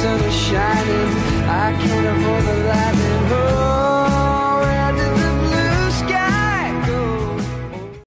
sun is shining. I can't avoid the